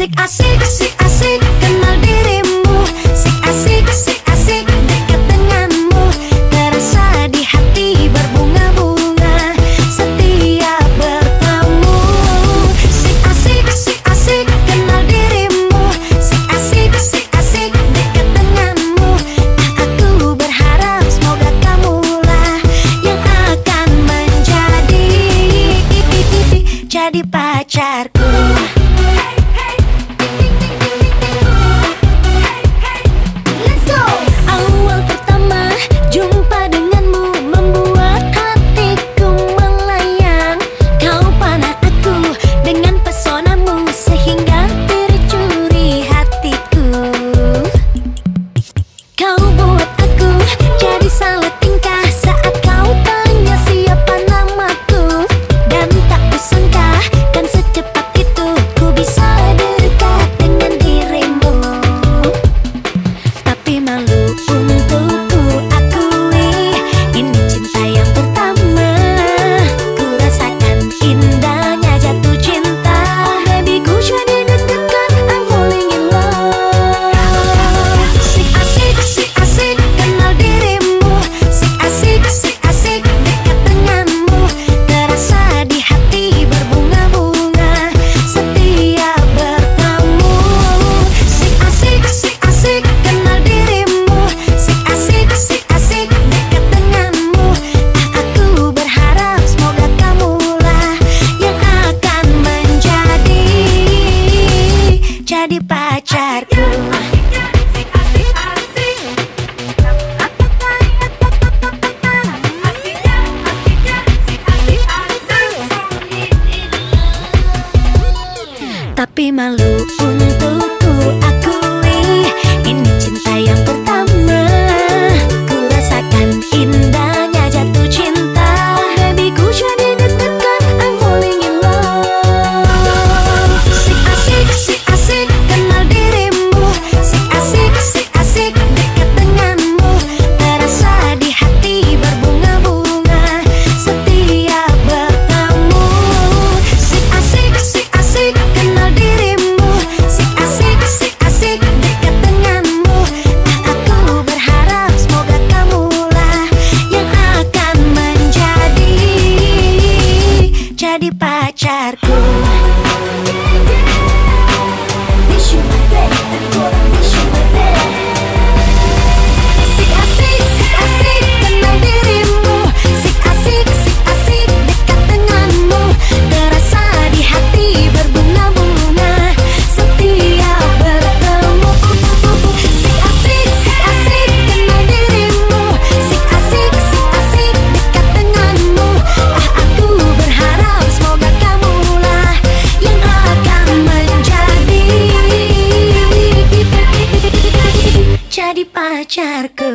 Asik asik, asik asik, kenal dirimu. Sik asik, sik asik, dekat denganmu. Terasa di hati berbunga-bunga Setiap bertemu. Sik asik, sik asik, kenal dirimu. Sik asik, sik asik, dekat denganmu. Aku berharap semoga kamulah Yang akan menjadi Jadi pacarku. jadi pacarku. Tapi malu. dari pagi jadi pacarku.